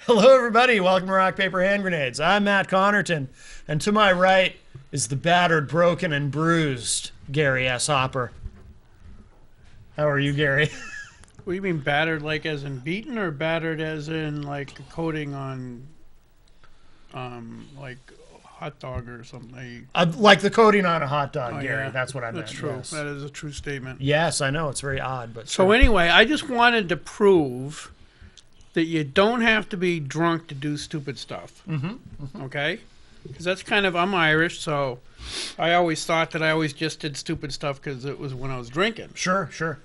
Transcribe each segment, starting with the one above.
Hello, everybody. Welcome to Rock, Paper, Hand Grenades. I'm Matt Connerton, and to my right is the battered, broken, and bruised Gary S. Hopper. How are you, Gary? What do you mean battered, like as in beaten, or battered as in like a coating on, um, like hot dog or something? Uh, like the coating on a hot dog, Oh, Gary. yeah. That's what I meant. That's true. Yes. That is a true statement. Yes, I know it's very odd, but So true. anyway, I just wanted to prove that you don't have to be drunk to do stupid stuff. Mm-hmm. Okay? Because that's kind of I'm Irish, so I always thought that I always just did stupid stuff because it was when I was drinking. sure, sure.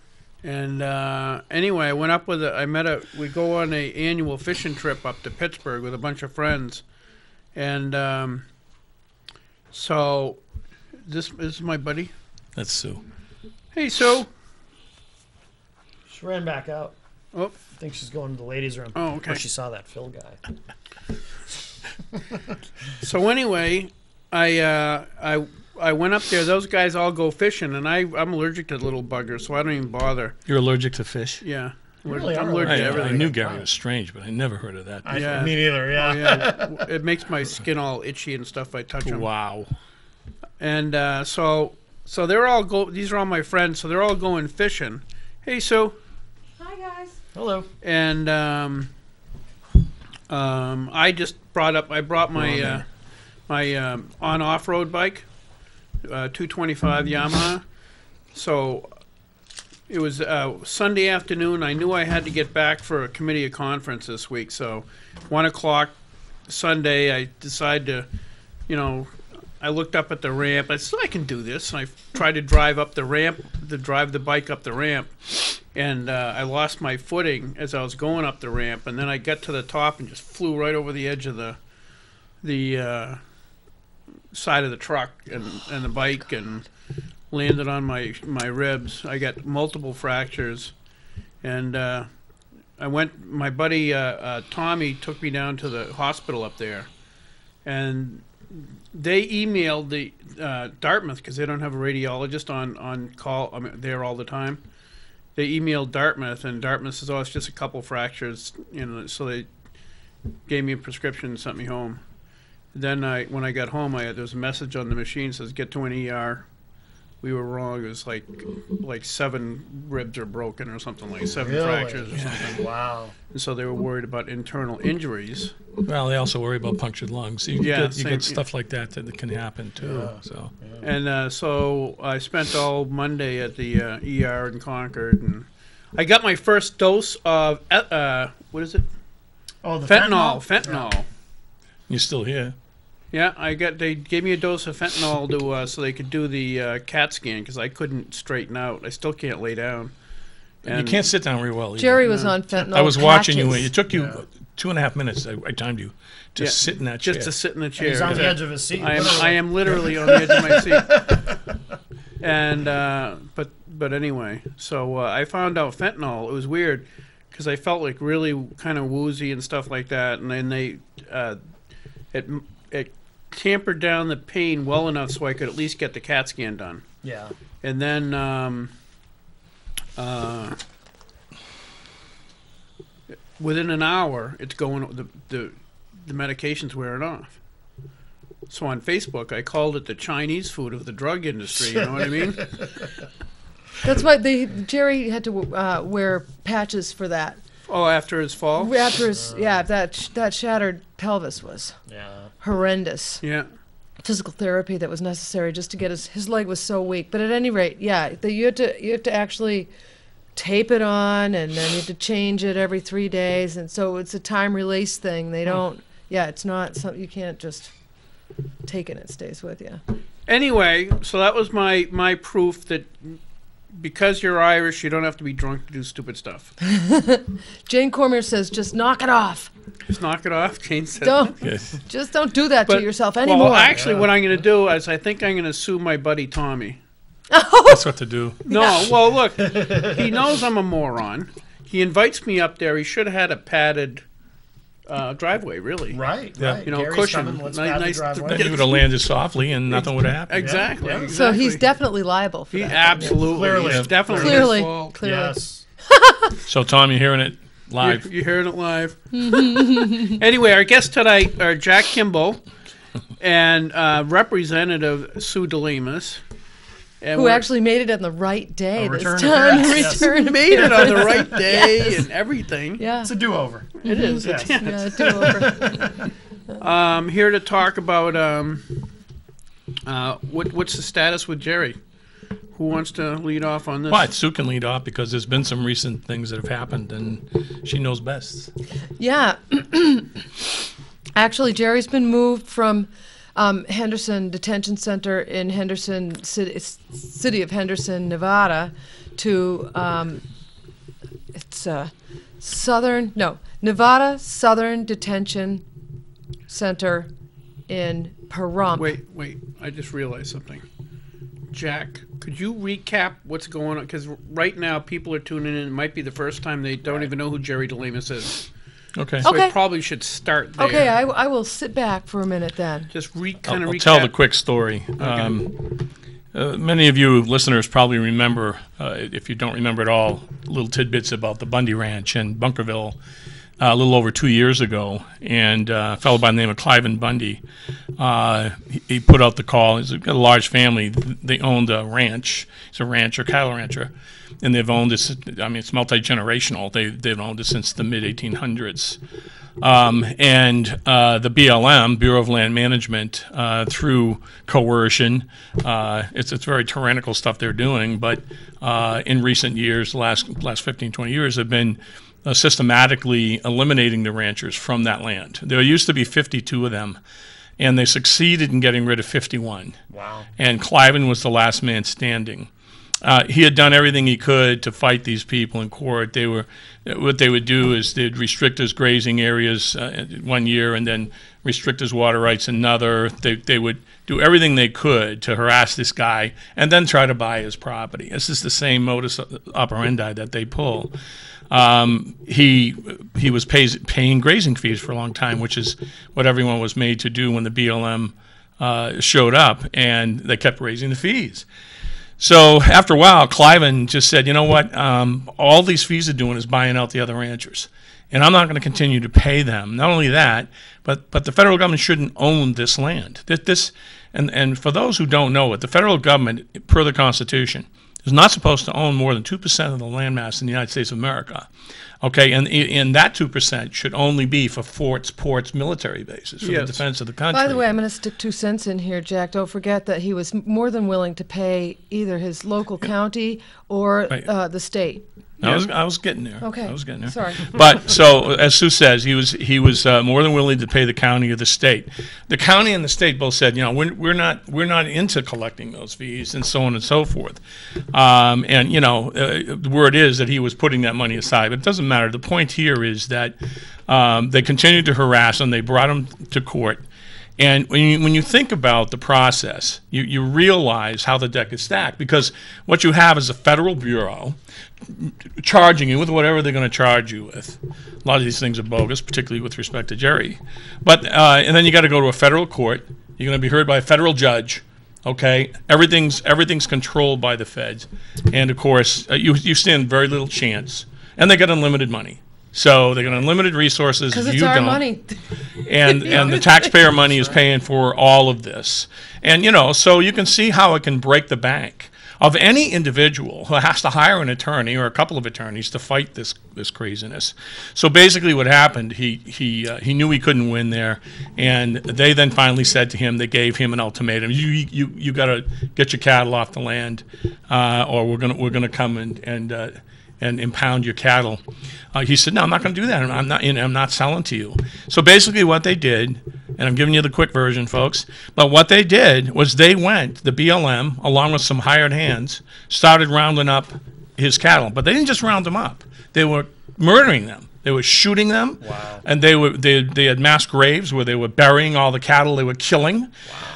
And uh, anyway, I went up with a. I met a. We go on a annual fishing trip up to Pittsburgh with a bunch of friends, and um, so this, this is my buddy. That's Sue. Hey, Sue. She ran back out. Oh, I think she's going to the ladies' room. Oh, okay. Or she saw that Phil guy. so anyway, I uh, I I went up there. Those guys all go fishing, and I I'm allergic to little buggers, so I don't even bother. You're allergic to fish? Yeah, really I'm allergic I, to allergic. I everything. knew Gary was strange, but I never heard of that. I, Yeah. Me neither, yeah. Oh, yeah, it makes my skin all itchy and stuff. I touch them. Wow. And uh, so, so they're all go. These are all my friends. So they're all going fishing. Hey, Sue. Hi guys. Hello. And um, um, I just brought up. I brought my uh, my um, on off road bike, uh, 225 Yamaha. So it was uh, Sunday afternoon. I knew I had to get back for a committee of conference this week. So one o'clock Sunday, I decided to, you know, I looked up at the ramp. I said, I can do this. And I tried to drive up the ramp, to drive the bike up the ramp. And uh, I lost my footing as I was going up the ramp. And then I got to the top and just flew right over the edge of the the uh, side of the truck and, and the bike and landed on my, my ribs. I got multiple fractures. And uh, I went, my buddy uh, uh, Tommy took me down to the hospital up there. And they emailed the uh, Dartmouth because they don't have a radiologist on on call. I mean, there all the time. They emailed Dartmouth, and Dartmouth says, "Oh, it's just a couple fractures," you know. So they gave me a prescription and sent me home. Then I, when I got home, I there was a message on the machine says, "Get to an ER." We were wrong. It was like like seven ribs are broken or something like seven Really? fractures or something. Wow. And so they were worried about internal injuries. Well, they also worry about punctured lungs. You Yeah, get, you same- get stuff like that that can happen too. Yeah. So And uh, so I spent all Monday at the uh, ER in Concord, and I got my first dose of uh, uh, what is it? Oh, the Fentanyl. fentanyl? Fentanyl. you're still here. Yeah, I got. They gave me a dose of fentanyl to uh, so they could do the uh, CAT scan because I couldn't straighten out. I still can't lay down. you can't sit down real well. either. Jerry was on fentanyl. I was watching you. It took you two and a half minutes. I, I timed you to Yeah, sit in that chair. just to sit in the chair. He's on the edge of his seat. I am. literally. I am literally on the edge of my seat. And uh, but but anyway, so uh, I found out fentanyl. It was weird because I felt like really kind of woozy and stuff like that. And then they uh, it it tampered down the pain well enough so I could at least get the CAT scan done. Yeah. And then um, uh, within an hour, it's going the the the medication's wearing off. So on Facebook, I called it the Chinese food of the drug industry. You know what I mean? That's why they Jerry had to uh, wear patches for that. Oh, after his fall. After his yeah, that sh- that shattered pelvis was Yeah. Horrendous. Yeah. Physical therapy that was necessary just to get his his leg was so weak. But at any rate, yeah, the, you have to you have to actually tape it on, and then you have to change it every three days, and so it's a time release thing. They hmm. don't. Yeah, it's not something you can't just take it. It stays with you. Anyway, so that was my my proof that because you're Irish, you don't have to be drunk to do stupid stuff. Jane Cormier says, just knock it off. Just knock it off. Jane said. Don't Yes. just don't do that But- to yourself anymore. Well, actually, what I'm going to do is I think I'm going to sue my buddy Tommy. That's what to do. No, well, look, he knows I'm a moron. He invites me up there. He should have had a padded uh, driveway, really. Right. Yeah. Right. You know, Gary's cushion. coming, let's Ni- the nice- driveway. Then you would have landed softly and nothing would have happened. Exactly. Yeah, yeah. so he's definitely liable for He that. absolutely, Clearly. it's definitely Clearly. his fault. Clearly. Yes. So Tom, you're hearing it live. You, you heard it live. anyway, our guests tonight are Jack Kimball and uh, Representative Sue DeLemus. And Who actually made it on the right day A this return time? appearance, yes. Return made it on the right day Yes. and everything. Yeah, It's a do-over. It is. Yes. yeah, do over. Um, here to talk about um, uh, what what's the status with Jerry? Who wants to lead off on this? But Sue can lead off because there's been some recent things that have happened, and she knows best. Yeah. Actually, Jerry's been moved from um, Henderson Detention Center in Henderson City, city of Henderson, Nevada, to um, it's uh, Southern no Nevada Southern Detention Center in Pahrump. Wait, wait. I just realized something. Jack, could you recap what's going on? Because right now people are tuning in. It might be the first time they don't even know who Jerry DeLemus is. Okay. So Okay. we probably should start there. Okay, I, I will sit back for a minute then. just re, kind I'll, of I'll recap. tell the quick story. Um, uh, many of you listeners probably remember, uh, if you don't remember at all, little tidbits about the Bundy Ranch in Bunkerville uh, a little over two years ago. And uh, a fellow by the name of Cliven Bundy, uh, he, he put out the call. He's got a large family. They owned a ranch. He's a rancher, cattle rancher. And they've owned this, I mean, it's multi generational. They, they've owned it since the mid 1800s. Um, and uh, the BLM, Bureau of Land Management, uh, through coercion, uh, it's, it's very tyrannical stuff they're doing. But in recent years, last last 15, 20 years, have been uh, systematically eliminating the ranchers from that land. There used to be 52 of them, and they succeeded in getting rid of 51. Wow. And Cliven was the last man standing. Uh, he had done everything he could to fight these people in court. They were, what they would do is they'd restrict his grazing areas uh, one year and then restrict his water rights another. They, they would do everything they could to harass this guy and then try to buy his property. This is the same modus operandi that they pull. Um, he he was pays, paying grazing fees for a long time, which is what everyone was made to do when the BLM uh, showed up, and they kept raising the fees. So after a while, Cliven just said, you know what? Um, all these fees are doing is buying out the other ranchers, and I'm not going to continue to pay them. Not only that, but but the federal government shouldn't own this land. This, this and and for those who don't know it, the federal government, per the Constitution, is not supposed to own more than two percent of the landmass in the United States of America. Okay, and and that two percent should only be for forts, ports, military bases for Yes. the defense of the country. By the way, I'm going to stick two cents in here, Jack. Don't forget that he was more than willing to pay either his local county or Right. uh, the state. I was I was getting there. Okay. I was getting there. Sorry. But so as Sue says, he was he was uh, more than willing to pay the county or the state. The county and the state both said, you know, we're, we're not we're not into collecting those fees and so on and so forth. Um, and you know, uh, the word is that he was putting that money aside. But it doesn't matter. The point here is that um, they continued to harass him. They brought him to court. And when you, when you think about the process, you, you realize how the deck is stacked because what you have is a federal bureau charging you with whatever they're going to charge you with. A lot of these things are bogus, particularly with respect to Jerry. But uh, and then you got to go to a federal court. You're going to be heard by a federal judge. Okay, everything's everything's controlled by the feds, and of course uh, you you stand very little chance. And they got unlimited money, so they got unlimited resources. Because you it's our don't money. and and the taxpayer money is paying for all of this. And you know, so you can see how it can break the bank of any individual who has to hire an attorney or a couple of attorneys to fight this this craziness. So basically, what happened? He he uh, he knew he couldn't win there, and they then finally said to him, they gave him an ultimatum: you you you got to get your cattle off the land, uh, or we're gonna we're gonna come and and. And impound your cattle. Uh, he said, "No, I'm not going to do that. I'm not. You know, I'm not selling to you." So basically, what they did, and I'm giving you the quick version, folks. But what they did was they went, the BLM, along with some hired hands, started rounding up his cattle. But they didn't just round them up; they were murdering them. They were shooting them, Wow. and they were they, they had mass graves where they were burying all the cattle they were killing.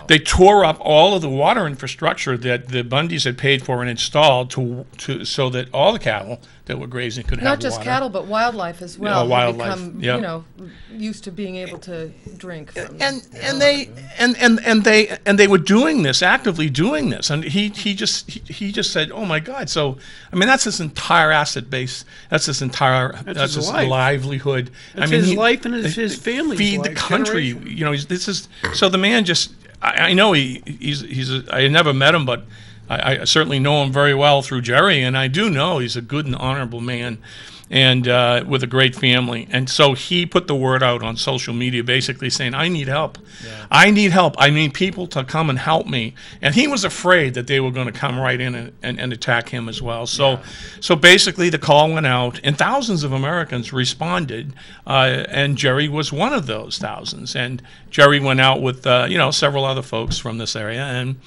They tore up all of the water infrastructure that the Bundys had paid for and installed to to so that all the cattle that were grazing could have Not just water. cattle, but wildlife as well. who wildlife, Become, yep. You know, used to being able to drink from. and and they and, and and they and they were doing this actively doing this and he he just he, he just said oh my god so i mean that's his entire asset base that's his entire that's, his his life. livelihood. I mean, his he- life and his, his family's feed the country. generation. You know, he's, this is so the man just. I, I know he he's he's. A, I never met him, but I, I certainly know him very well through Jerry, and I do know he's a good and honorable man, and uh, with a great family. And so he put the word out on social media, basically saying, "I need help. I need help. I need people to come and help me." And he was afraid that they were going to come right in and, and, and attack him as well. So, so basically, the call went out, and thousands of Americans responded, uh, and Jerry was one of those thousands. And Jerry went out with uh, you know several other folks from this area, and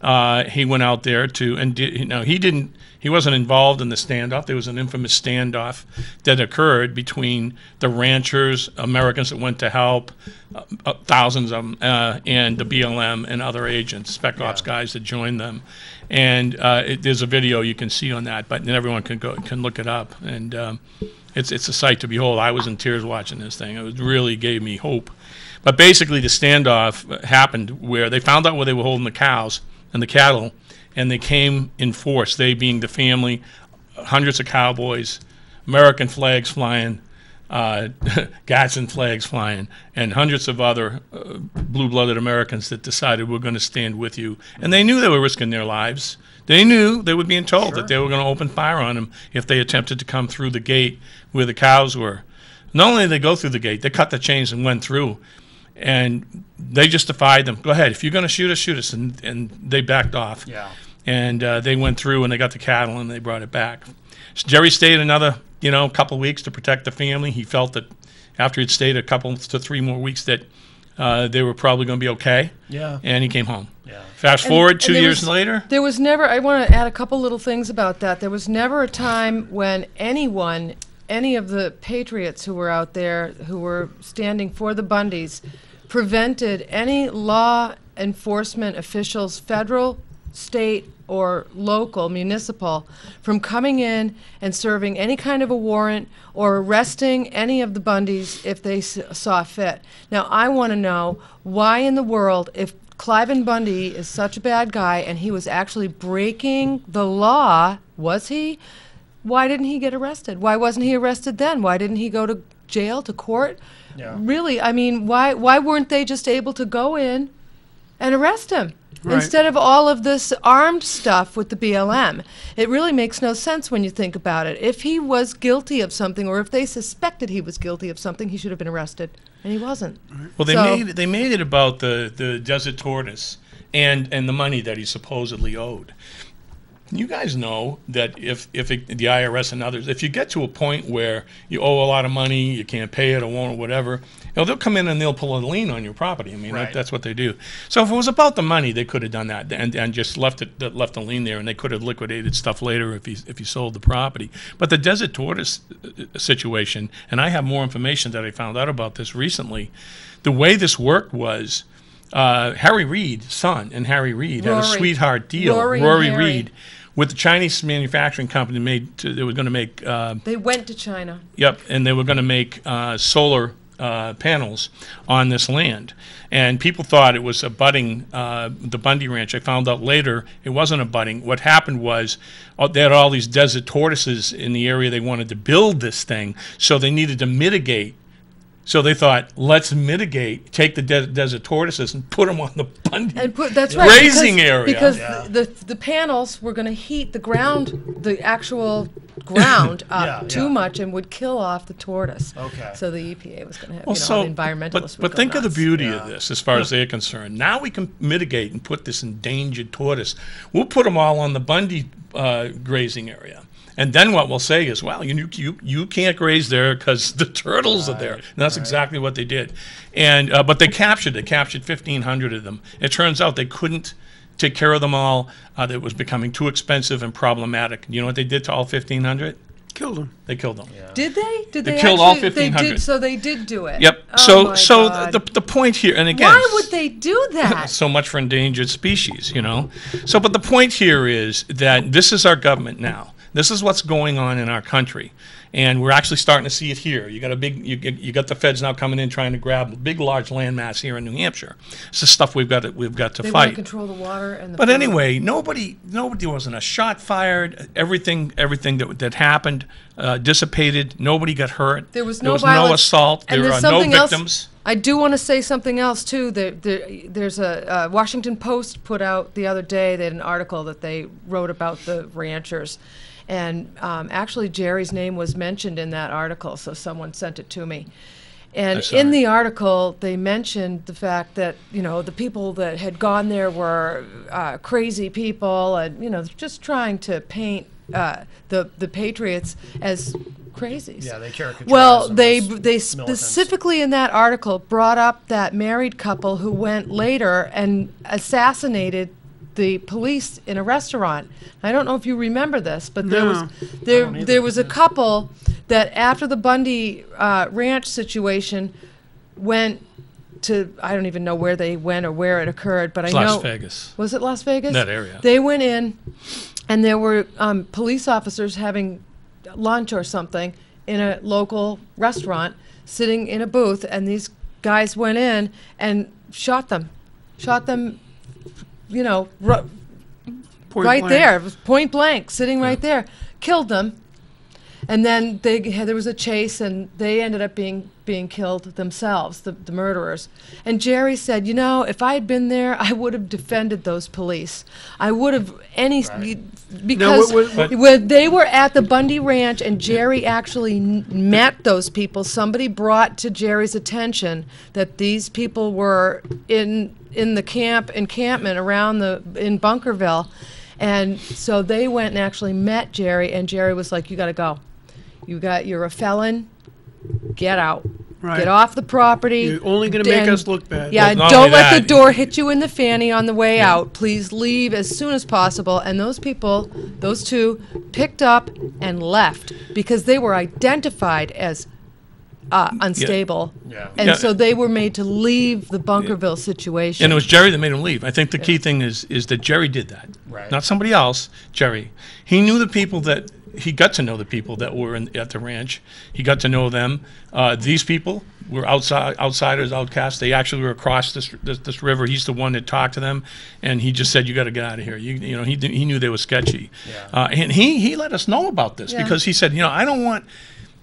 uh, he went out there to and did, you know he didn't he wasn't involved in the standoff. There was an infamous standoff that occurred between the ranchers, Americans that went to help, uh, uh, thousands of them, uh, and the BLM and other agents, spec ops guys that joined them. And uh, it, there's a video you can see on that, but everyone can go can look it up. And um, it's it's a sight to behold. I was in tears watching this thing. It really gave me hope. But basically, the standoff happened where they found out where they were holding the cows and the cattle, and they came in force. They being the family, hundreds of cowboys, American flags flying, uh, Gadsden flags flying, and hundreds of other uh, blue-blooded Americans that decided we're going to stand with you. And they knew they were risking their lives. They knew they were being told that they were going to open fire on them if they attempted to come through the gate where the cows were. Not only did they go through the gate, they cut the chains and went through and they just defied them. Go ahead, if you're going to shoot us, shoot us, and and they backed off. Yeah. And uh, they went through and they got the cattle and they brought it back. So Jerry stayed another, you know, couple of weeks to protect the family. He felt that after he'd stayed a couple to three more weeks that uh, they were probably going to be okay. Yeah. And he came home. Yeah. Fast And- forward two years was- later. There was never, I want to add a couple little things about that. There was never a time when anyone, any of the patriots who were out there, who were standing for the Bundys, prevented any law enforcement officials, federal, state, or local, municipal, from coming in and serving any kind of a warrant or arresting any of the Bundys if they s- saw fit. Now, I want to know why in the world, if Cliven Bundy is such a bad guy and he was actually breaking the law, was he? Why didn't he get arrested? Why wasn't he arrested then? Why didn't he go to jail, to court? Yeah. Really, I mean, why why weren't they just able to go in and arrest him Right. instead of all of this armed stuff with the BLM? It really makes no sense when you think about it. If he was guilty of something or if they suspected he was guilty of something, he should have been arrested, and he wasn't. Well, they So- made they made it about the the desert tortoise and and the money that he supposedly owed. You guys know that if if it, the IRS and others, if you get to a point where you owe a lot of money, you can't pay it or won't or whatever, you know, they'll come in and they'll pull a lien on your property. I mean, Right. that, that's what they do. So if it was about the money, they could have done that and, and just left it left the lien there, and they could have liquidated stuff later if he if he sold the property. But the desert tortoise uh, situation, and I have more information that I found out about this recently. The way this worked was. Uh, Harry Reid's son and Harry Reid had a sweetheart deal. Rory and Harry. Reid with the Chinese manufacturing company made to, they were going to make uh, They went to China. yep, and they were going to make uh, solar uh, panels on this land. And people thought it was abutting uh, the Bundy Ranch. I found out later it wasn't abutting. What happened was uh, they had all these desert tortoises in the area they wanted to build this thing, so they needed to mitigate. So they thought, let's mitigate, take the de- desert tortoises and put them on the Bundy. And put, that's right. Grazing because, area. Because Yeah. the, the the panels were going to heat the ground, the actual ground up Yeah, too yeah. much and would kill off the tortoise. Okay. So the EPA was going to have, Well, you know, so, the environmentalists but, would but go think of the beauty Yeah. of this as far as they're concerned. Now we can mitigate and put this endangered tortoise. We'll put them all on the Bundy uh, grazing area. And then what we'll say is, well, you you, you can't graze there because the turtles are there. And that's exactly what they did. And uh, but they captured they captured fifteen hundred of them. It turns out they couldn't take care of them all. Uh, that was becoming too expensive and problematic. You know what they did to all fifteen hundred? Killed them. They killed them. Did they? Did They they, killed all actually, They 1,500. did. So they did do it. Yep. Oh so my so God. the, the point here, and again, Why would they do that? so much for endangered species, you know. So, but the point here is that this is our government now. This is what's going on in our country, and we're actually starting to see it here. You got a big, you, you got the feds now coming in trying to grab a big, large landmass here in New Hampshire. It's the stuff we've got to, we've got to they fight. control the water and the. But anyway, nobody, nobody wasn't a shot fired. Everything, everything that that happened uh, dissipated. Nobody got hurt. There was no, there was violence. no assault. And there are no something else- victims. I do want to say something else too. There, there, there's a uh, Washington Post put out the other day. They had an article that they wrote about the ranchers, and um, actually Jerry's name was mentioned in that article. So someone sent it to me. And in the article, they mentioned the fact that you know the people that had gone there were uh, crazy people, and you know just trying to paint uh, the the Patriots as crazies. Yeah, they caricature. Well, they they specifically in that article brought up that married couple who went later and assassinated the police in a restaurant. I don't know if you remember this, but there was there there was a couple that after the Bundy uh, Ranch situation went to I don't even know where they went or where it occurred, but I It's know Las Vegas. was it Las Vegas? That area. They went in, and there were um, police officers having lunch or something in a local restaurant, sitting in a booth, and these guys went in and shot them, shot them, you know, Point right blank. there, point blank, sitting right there, killed them. And then they had, there was a chase, and they ended up being being killed themselves, the, the murderers. And Jerry said, "You know, if I had been there, I would have defended those police. I would have any because what- what- when they were at the Bundy Ranch, and Jerry actually n- met those people. Somebody brought to Jerry's attention that these people were in in the camp encampment around the in Bunkerville." And so they went and actually met Jerry, and Jerry was like, "You got to go. You got. You're a felon. Get out. Right. Get off the property. You're only gonna make us look bad. Yeah, Well, don't only let the door hit you in the fanny on the way out. Please leave as soon as possible." And those people, those two, picked up and left because they were identified as uh, unstable. Yeah. And Yeah. so they were made to leave the Bunkerville situation. And it was Jerry that made them leave. I think the key thing is is that Jerry did that, Right. not somebody else. Jerry, he knew the people that he got to know the people that were in, at the ranch. He got to know them. Uh, these people were outside outsiders, outcasts. They actually were across this, this this river. He's the one that talked to them, and he just said, "You got to get out of here." You, you know, he he knew they were sketchy, Yeah. uh, and he he let us know about this Yeah. because he said, "You know, I don't want."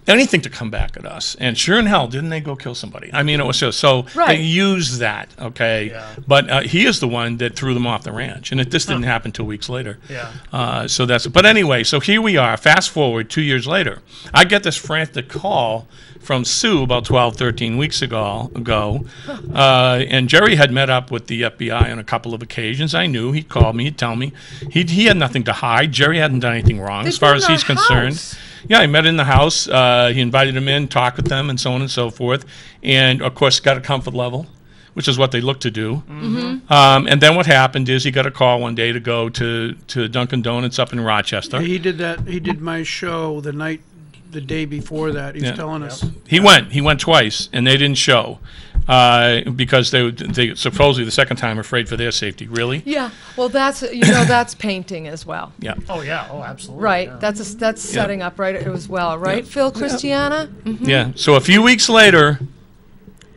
Anything to come back at us, and sure in hell, didn't they go kill somebody? I mean, it was so. So Right. they used that, okay. Yeah. But uh, he is the one that threw them off the ranch, and it, this didn't happen till weeks later. Yeah. Uh, so that's. But anyway, so here we are. Fast forward two years later, I get this frantic call from Sue about 12, 13 weeks ago. Ago, uh, and Jerry had met up with the FBI on a couple of occasions. I knew He called me, he'd tell me. He he had nothing to hide. Jerry hadn't done anything wrong as far as he's our concerned. House. Yeah, I met in the house. Uh, he invited him in, talked with them, and so on and so forth. And of course, got a comfort level, which is what they look to do. Mm-hmm. Um, and then what happened is he got a call one day to go to, to Dunkin' Donuts up in Rochester. He did that. He did my show the night, the day before that. He's Yeah. telling us. He went. He went twice, and they didn't show uh, because they they supposedly the second time afraid for their safety. Really? yeah, well, that's you know that's painting as well. Yeah. Oh yeah. Oh, absolutely. Right, yeah. that's a, that's setting up right as well, right, Phil Christiana? Mm-hmm. Yeah. So a few weeks later,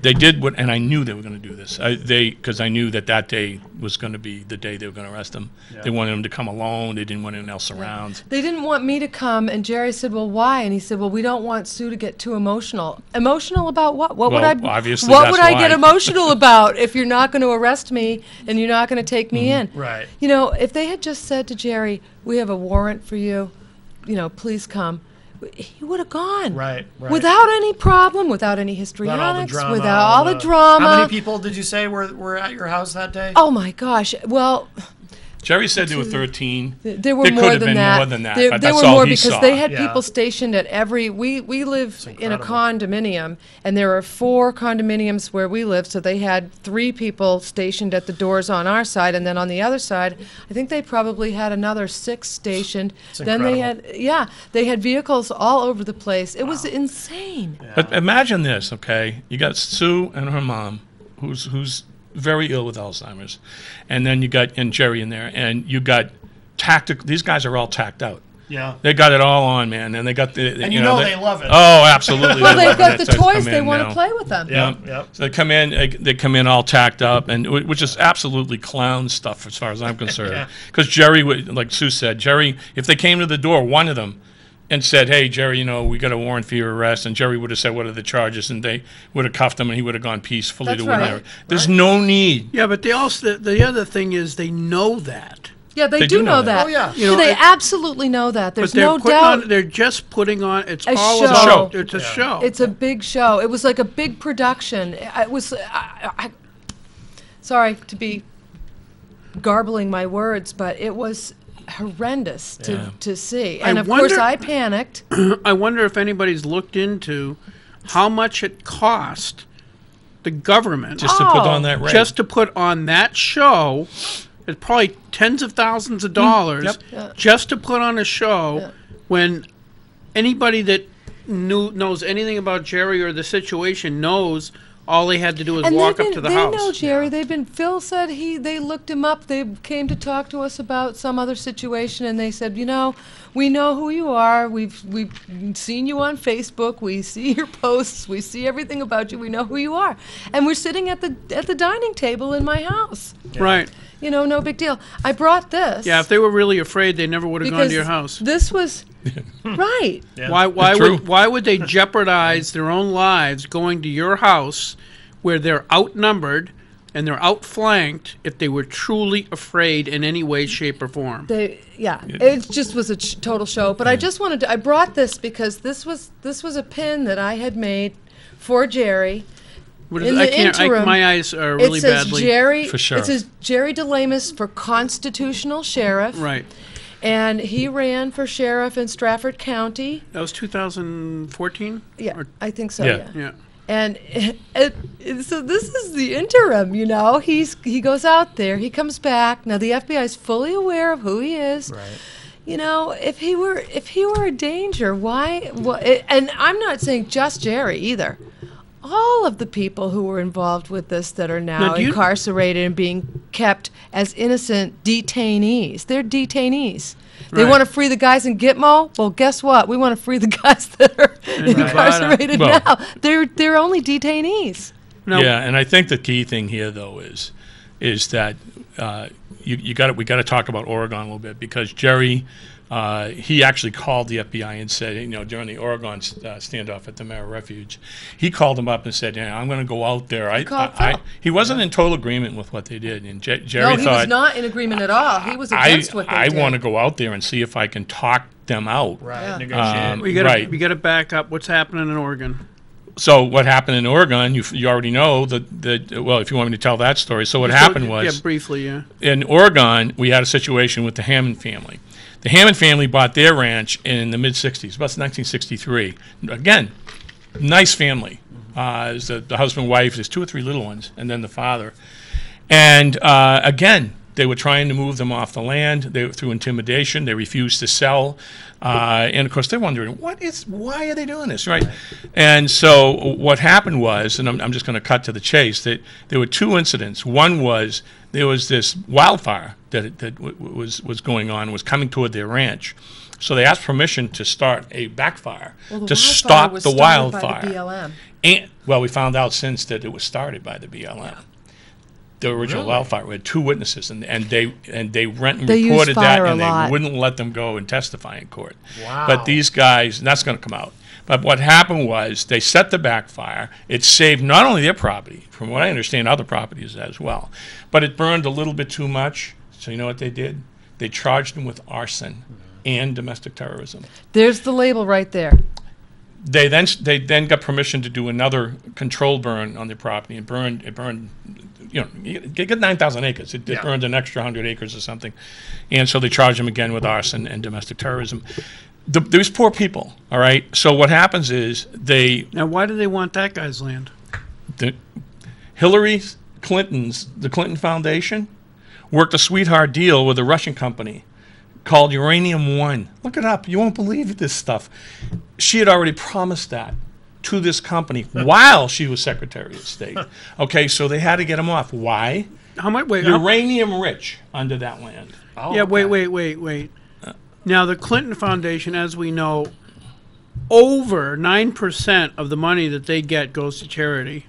they did what, and I knew they were going to do this. I, they because I knew that that day was going to be the day they were going to arrest him. They wanted him to come alone. They didn't want anyone else around. They didn't want me to come, and Jerry said, "Well, why?" And he said, "Well, we don't want Sue to get too emotional. Emotional about what? What Well, would I? obviously what that's would I get emotional about if you're not going to arrest me and you're not going to take me Mm-hmm. in? Right. You know, if they had just said to Jerry, "We have a warrant for you," you know, please come. He would have gone. Right, right. Without any problem, without any histrionics, Without all the drama. without all the How drama. many people did you say were, were at your house that day? Oh my gosh! Well, Jerry said there were 13. Th- There were There could more have than been that. more than that, There, but there that's were more he because saw. they had Yeah. people stationed at every. We we live in a incredible. condominium, and there are four condominiums where we live. So they had three people stationed at the doors on our side, and then on the other side, I think they probably had another six stationed. then they had incredible. yeah, they had vehicles all over the place. It was insane. But imagine this, okay? You got Sue and her mom, who's who's very ill with Alzheimer's, and then you got and Jerry in there, and you got tactic. These guys are all tacked out. Yeah. They got it all on, man, and they got the. And you know they love it. Oh, absolutely. Well, they they've got it. the Starts toys. They want now. to play with them. Yeah. Yep. Yep. So they come in, they, they come in all tacked up, and wh- which is absolutely clown stuff as far as I'm concerned. Yeah. Because Jerry, would, like Sue said, Jerry, if they came to the door, one of them and said, "Hey, Jerry, you know, we got a warrant for your arrest," and Jerry would have said, "What are the charges?" and they would have cuffed him, and he would have gone peacefully That's to whatever. right. There's no need. Yeah, but they also the, the other thing is they know that. Yeah, they, They do, do know know that. that. Oh, yeah. You know, they it- absolutely know that. There's but no doubt. on. They're just putting on. It's A all show. about. It's a show. It's a big show. It was like a big production. It was. I, I, sorry to be garbling my words, but it was horrendous to, Yeah. to see. I And of course, I panicked. I wonder if anybody's looked into how much it cost the government Just to put Oh. on that rate. just to put on that show. It's probably tens of thousands of mm, dollars Yep. Yeah. just to put on a show Yeah. when anybody that knew knows anything about Jerry or the situation knows all they had to do was And walk they've up to the they house. know Jerry. They've been. Phil said he. They looked him up. They came to talk to us about some other situation, and they said, you know, we know who you are. We've we've seen you on Facebook. We see your posts. We see everything about you. We know who you are, and we're sitting at the at the dining table in my house. Right. You know, no big deal. I brought this. Yeah, if they were really afraid, they never would have gone to your house. This was right. Yeah. Why? Why True. would? Why would they jeopardize their own lives going to your house, where they're outnumbered and they're outflanked, if they were truly afraid in any way, shape, or form? They, yeah, it just was a ch- total show. But I just wanted to. I brought this because this was this was a pin that I had made for Jerry. What is- in I the can't. I, interim, my eyes are really it says badly. Jerry. For sure. It says Jerry DeLemus for constitutional sheriff. Right. And he ran for sheriff in Strafford County. That was 2014. Yeah, Or- I think so. Yeah. yeah. yeah. And it, it- so this is the interim, you know. He's he goes out there, he comes back. Now the FBI is fully aware of who he is. Right. You know, if he were if he were a danger, why? What? And I'm not saying just Jerry either. All of the people who were involved with this that are now, Now, incarcerated and being kept as innocent detainees. They're detainees. They Right. want to free the guys in Gitmo. Well, guess what? We want to free the guys that are incarcerated Well- now. They're they're only detainees. No. Yeah, and I think the key thing here, though, is is that uh, you you got we got to talk about Oregon a little bit because Jerry. Uh, he actually called the FBI and said, you know, during the Oregon uh, standoff at the Malheur Refuge, he called them up and said, yeah, I'm going to go out there. I, called I, I, he wasn't in total agreement with what they did, and Je- Jerry no, he thought, was not in agreement at all. He was I, against what they I did. want to go out there and see if I can talk them out. Right. Yeah. Negotiate. Um, We got to Right. we got to back up. What's happening in Oregon? So what happened in Oregon? You, you already know that that well, if you want me to tell that story. So what So- happened was yeah, briefly, yeah. in Oregon, we had a situation with the Hammond family. The Hammond family bought their ranch in the mid 60s, about 1963. Again, nice family. Uh, the, the husband, wife, there's two or three little ones, and then the father. And uh, again, they were trying to move them off the land. They through intimidation. They refused to sell, uh, and of course they're wondering what is why are they doing this, right? And so what happened was, and I'm, I'm just going to cut to the chase. That there were two incidents. One was there was this wildfire that that was was going on, was coming toward their ranch. So they asked permission to start a backfire Well, to stop the wildfire. the BLM. And well, we found out since that it was started by the BLM. The original Really? wildfire. We had two witnesses, and, and they and they rent and They reported that, fire a and lot. they wouldn't let them go and testify in court. Wow. But these guys, and that's going to come out. But what happened was they set the backfire. It saved not only their property, from what I understand, other properties as well, but it burned a little bit too much. So you know what they did? They charged them with arson and domestic terrorism. There's the label right there. They then they then got permission to do another control burn on their property and burned it burned you know you get nine thousand acres it, it burned an extra hundred acres or something, and so they charged them again with arson and domestic terrorism. The, these poor people, all right. So what happens is they Now, why do they want that guy's land? the, Hillary Clinton's the Clinton Foundation worked a sweetheart deal with a Russian company called Uranium One. Look it up. You won't believe this stuff. She had already promised that to this company while she was Secretary of State. Okay, so they had to get him off. Why? How much? Wait. how- Uranium rich under that land. Oh, yeah. Wait. okay. Wait. Wait. Wait. Uh. Now, the Clinton Foundation, as we know, over nine percent of the money that they get goes to charity.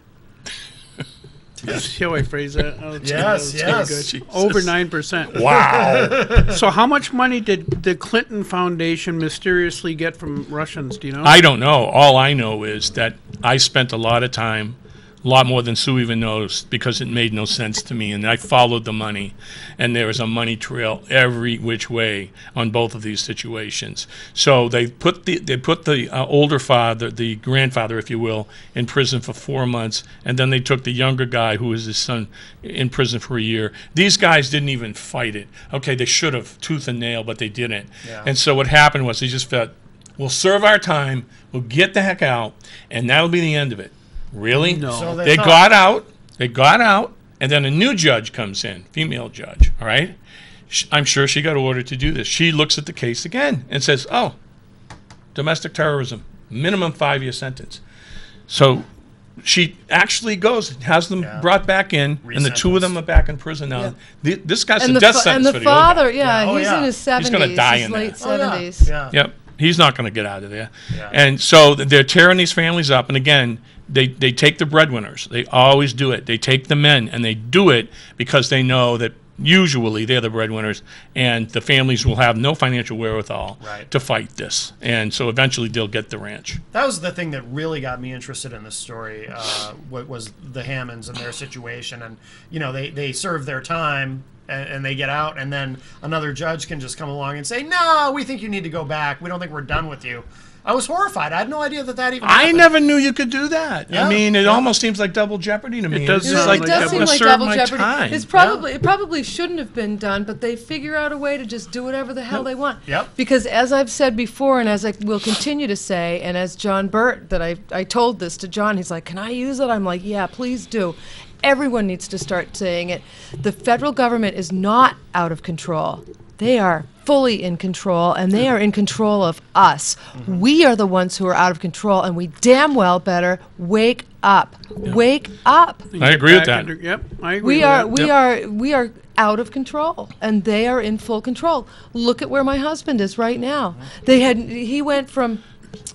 See how I phrase that? Oh, that's Yes, good. That's yes. good. Over nine percent. Wow. So, how much money did the Clinton Foundation mysteriously get from Russians? Do you know? I don't know. All I know is that I spent a lot of time, a lot more than Sue even knows, because it made no sense to me. And I followed the money, and there was a money trail every which way on both of these situations. So they put the they put the uh, older father, the grandfather, if you will, in prison for four months, and then they took the younger guy, who was his son, in prison for a year. These guys didn't even fight it. Okay, they should have tooth and nail, but they didn't. Yeah. And so what happened was they just felt we'll serve our time, we'll get the heck out, and that'll be the end of it. Really? No. So They thought- got out, they got out, and then a new judge comes in, female judge, all right? Sh- I'm sure she got ordered to do this. She looks at the case again and says, oh, domestic terrorism, minimum five year sentence. So she actually goes, has them Yeah. brought back in, and the two of them are back in prison now. Yeah. Th- This guy's And a the, death fa- sentence and for the the old guy. father, yeah, Yeah, oh, he's yeah. in his He's seventies, gonna die his in late that. Oh, yeah. seventies. Yeah. Yep. He's not going to get out of there. Yeah. And so th- they're tearing these families up. And again, they, they take the breadwinners. They always do it. They take the men and they do it because they know that usually they're the breadwinners and the families will have no financial wherewithal Right. to fight this. And so eventually they'll get the ranch. That was the thing that really got me interested in this story. Uh, was the Hammonds and their situation, and you know they they serve their time and, and they get out, and then another judge can just come along and say, "No, we think you need to go back. We don't think we're done with you." I was horrified. I had no idea that that even. I happened. never knew you could do that. Yeah. I mean, it Yeah. almost seems like double jeopardy to me. does It's sound like, like it does seem like serve double my jeopardy. time. It's probably it probably shouldn't have been done, but they figure out a way to just do whatever the hell they want. Yep. Because as I've said before, and as I will continue to say, and as John Burt, that I I told this to John, he's like, "Can I use it?" I'm like, "Yeah, please do." Everyone needs to start saying it. The federal government is not out of control. They are fully in control, and they are in control of us. We are the ones who are out of control, and we damn well better wake up. Wake up. I agree with that. under- yep, I agree. We with are that. we Yep. are we are out of control and they are in full control. Look at where my husband is right now. They had he went from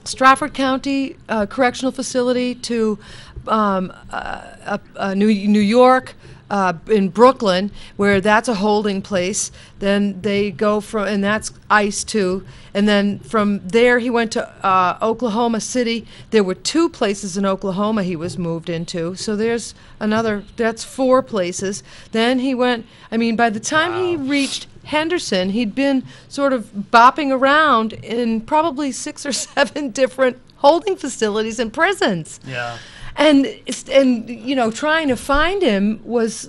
Strafford County uh, Correctional Facility to um, uh, uh, uh, New New York. Uh, in Brooklyn, where that's a holding place, then they go from, and that's ICE too. And then from there, he went to uh, Oklahoma City. There were two places in Oklahoma he was moved into. So there's another, that's four places. Then he went, I mean, by the time he reached Henderson, he'd been sort of bopping around in probably six or seven different holding facilities and prisons. Yeah. And and you know, trying to find him was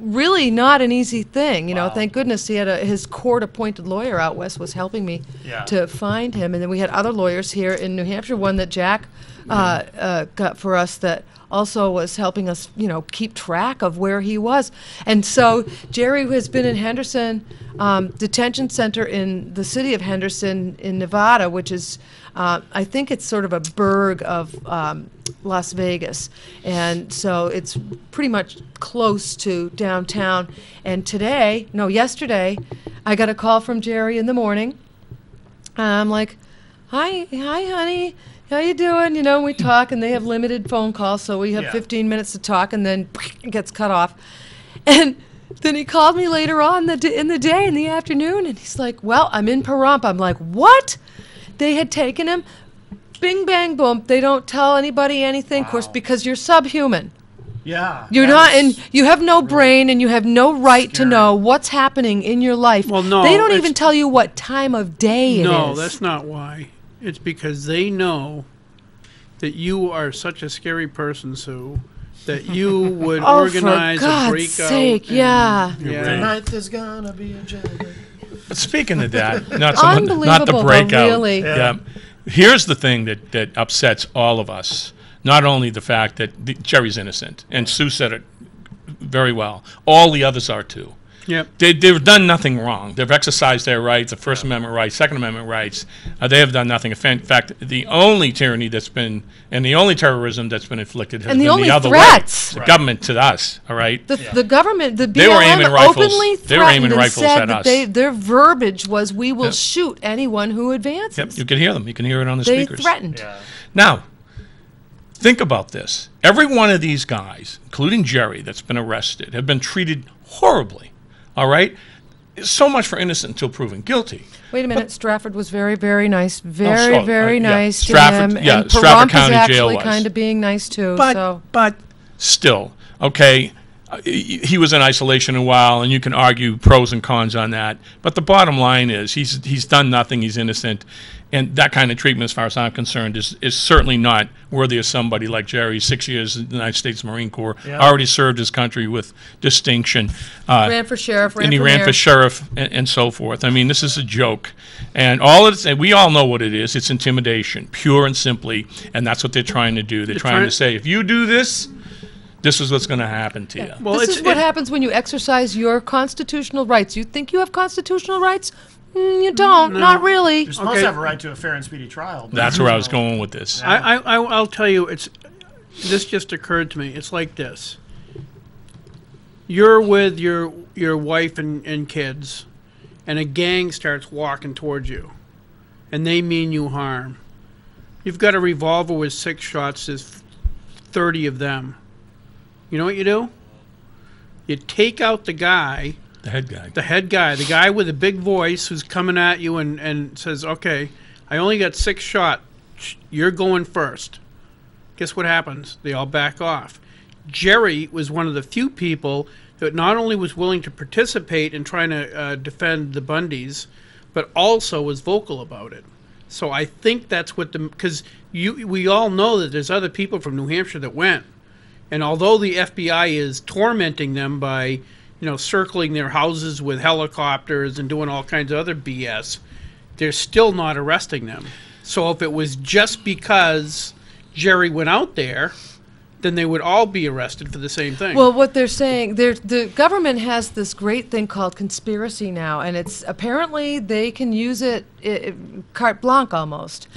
really not an easy thing. You know, thank goodness he had a his court-appointed lawyer out west was helping me Yeah. to find him, and then we had other lawyers here in New Hampshire. One that Jack uh, uh, got for us that also was helping us, you know, keep track of where he was. And so Jerry has been in Henderson um, Detention Center in the city of Henderson in Nevada, which is, uh, I think it's sort of a burg of um, Las Vegas. And so it's pretty much close to downtown. And today, no, yesterday, I got a call from Jerry in the morning. I'm like, hi, hi, honey. How you doing? You know, we talk, and they have limited phone calls, so we have Yeah. 15 minutes to talk, and then it gets cut off. And then he called me later on the d- in the day, in the afternoon, and he's like, "Well, I'm in Pahrump." I'm like, "What?" They had taken him. Bing bang boom. They don't tell anybody anything, of course, Wow. because you're subhuman. Yeah. You're that not, is- and you have no brain, and you have no right to scary. know what's happening in your life. Well, no, they don't it's- even tell you what time of day it is. No, that's not why. It's because they know that you are such a scary person, Sue, that you would Oh, organize for God's a breakout. sake, and- yeah. yeah. Tonight there's gonna be a judge. But speaking of that, not so not the Unbelievable, though, breakout. really. Yeah. Here's the thing that, that upsets all of us. Not only the fact that the, Jerry's innocent, and Sue said it very well. All the others are too. Yep. They, they've done nothing wrong. They've exercised their rights, the First Amendment rights, Second Amendment rights. Uh, they have done nothing. In fact, the only tyranny that's been, and the only terrorism that's been inflicted has And the been only the other threats. way. The government to us, all right? The, the government, the BLM, They were aiming rifles- openly they were threatened aiming and rifles said at that us. they, their verbiage was, "We will Yep. shoot anyone who advances." Yep, you can hear them. You can hear it on the they speakers. threatened. Yeah. Now, think about this. Every one of these guys, including Jerry, that's been arrested, have been treated horribly. All right? So much for innocent until proven guilty. Wait a minute, Strafford was very, very nice, very, so, uh, very yeah, nice to Strafford- him, yeah, and Strafford Pahrump is County Jail actually was. kind of being nice too. But so but still, okay, uh, he he was in isolation a while, and you can argue pros and cons on that. But the bottom line is, he's he's done nothing. He's innocent, and that kind of treatment, as far as I'm concerned, is is certainly not worthy of somebody like Jerry. Six years in the United States Marine Corps, Yeah. already served his country with distinction. Uh, ran for sheriff, ran and he for ran mayor. for sheriff and, and so forth. I mean, this is a joke, and all it's and we all know what it is. It's intimidation, pure and simply, and that's what they're trying to do. They're, trying, trying- to say, if you do this, this is what's going to happen to you. Well, this it's, is what it- happens when you exercise your constitutional rights. You think you have constitutional rights? Mm, you don't. Not really. You're supposed Okay. to have a right to a fair and speedy trial. That's where I was going with this. I, I, I, I'll tell you, it's this just occurred to me. It's like this: you're with your your wife and, and kids, and a gang starts walking towards you, and they mean you harm. You've got a revolver with six shots. There's thirty of them. You know what you do? You take out the guy The head guy. the head guy, the guy with the big voice who's coming at you and, and says, Okay, I only got six shot. You're going first. Guess what happens? They all back off. Jerry was one of the few people that not only was willing to participate in trying to uh, defend the Bundys, but also was vocal about it. So I think that's what the because you we all know that there's other people from New Hampshire that went, and although the FBI is tormenting them by you know circling their houses with helicopters and doing all kinds of other BS, they're still not arresting them. So if it was just because Jerry went out there, then they would all be arrested for the same thing. Well, what they're saying, they're, the government has this great thing called conspiracy now, and it's apparently they can use it i i- carte blanche almost.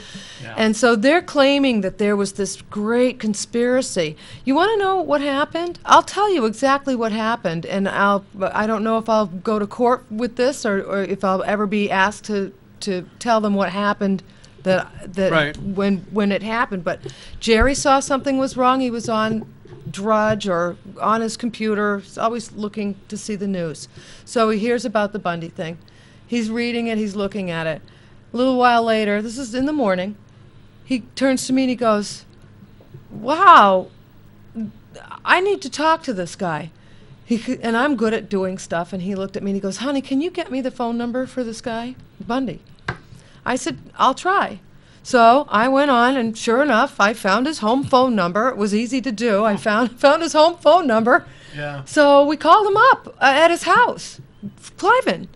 And so they're claiming that there was this great conspiracy. You want to know what happened? I'll tell you exactly what happened, and I'll. I don't know if I'll go to court with this or, or if I'll ever be asked to to tell them what happened. That that Right. when when it happened, but Jerry saw something was wrong. He was on Drudge or on his computer, he's always looking to see the news. So he hears about the Bundy thing. He's reading it, he's looking at it. A little while later, this is in the morning, he turns to me and he goes, Wow, I need to talk to this guy. He, and I'm good at doing stuff. And he looked at me and he goes, Honey, can you get me the phone number for this guy, Bundy? I said, I'll try. So I went on, and sure enough, I found his home phone number. It was easy to do. I found found his home phone number. Yeah. So we called him up uh, at his house, Cliven.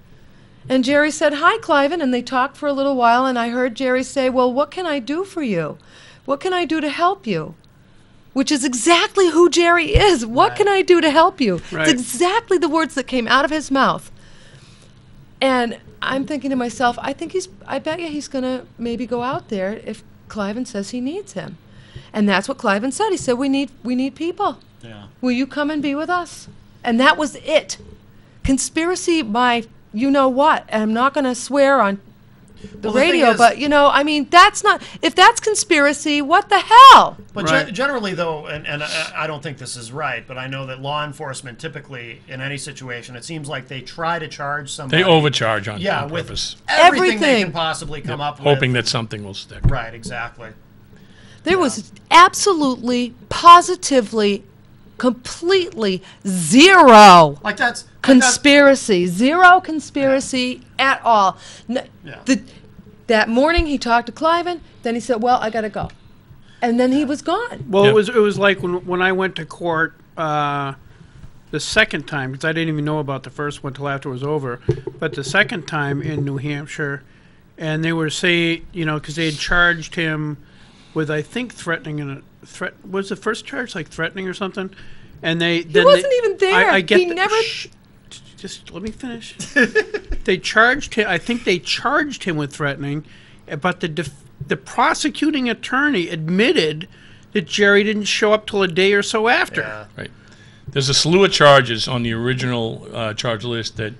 And Jerry said, Hi, Cliven. And they talked for a little while, and I heard Jerry say, Well, what can I do for you? What can I do to help you? Which is exactly who Jerry is. What can I do to help you? Right. It's exactly the words that came out of his mouth. And I'm thinking to myself, I think he's, I bet you he's going to maybe go out there if Cliven says he needs him. And that's what Cliven said. He said, we need, we need people. Yeah. Will you come and be with us? And that was it. Conspiracy by you know what. And I'm not going to swear on the Well, the radio, is- but you know, I mean, that's not, if that's conspiracy, what the hell? But Right. ge- generally, though, and, and I, I don't think this is right, but I know that law enforcement typically, in any situation, it seems like they try to charge somebody. They overcharge on, yeah, on with purpose, everything, they can possibly come up with. hoping that something will stick. Right, exactly. There was absolutely, positively, completely zero Like that's like that's- conspiracy, zero conspiracy at all. N- Yeah. the, that morning he talked to Cliven, then he said, "Well, I got to go," and then he was gone. Well, Yep. it was it was like when when I went to court uh, the second time because I didn't even know about the first one till after it was over, but the second time in New Hampshire, and they were saying you know because they had charged him with I think threatening and a threat was the first charge like threatening or something, and they he wasn't even there. I, I get He the- never- shh, just let me finish. they charged him. I think they charged him with threatening, but the def- the prosecuting attorney admitted that Jerry didn't show up till a day or so after. Yeah. Right. There's a slew of charges on the original uh, charge list that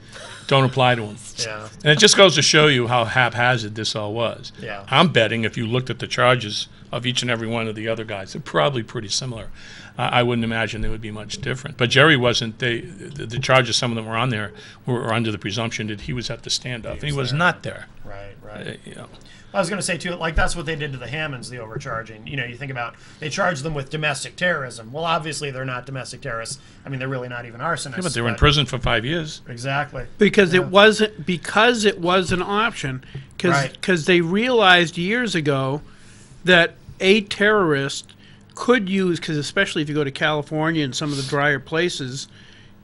don't apply to them. Yeah. And it just goes to show you how haphazard this all was. Yeah. I'm betting if you looked at the charges of each and every one of the other guys, they're probably pretty similar. I I wouldn't imagine they would be much different. But Jerry wasn't. They the, the charges, some of them were on there, were under the presumption that he was at the standoff, and he was was there. not there. Right, right. Uh, you know. I was going to say too, like that's what they did to the Hammonds, the overcharging. You know, you think about they charged them with domestic terrorism. Well, obviously they're not domestic terrorists. I mean, they're really not even arsonists. Yeah, but they were in prison for five years. Exactly. because it wasn't because it was an option because Right. they realized years ago that a terrorist could use because especially if you go to California and some of the drier places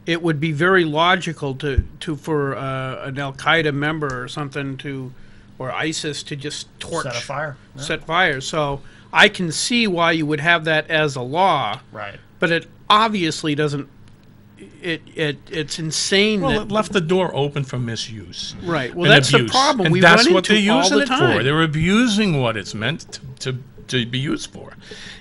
it would be very logical to, to for uh, an Al Qaeda member or something to or ISIS to just torch Set a fire. Yeah. set fire so I can see why you would have that as a law Right. but it obviously doesn't it, it it's insane Well, that it left the door open for misuse. Right. Well, and that's the problem And we that's run what into they're all using the it for. time. They're abusing what it's meant to, to, to be used for.